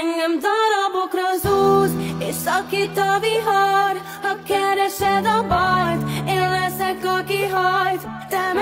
Engem darabokra zúz, és szakít a vihar. Ha keresed a bajt, én leszek, aki hajt. Te